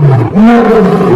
Una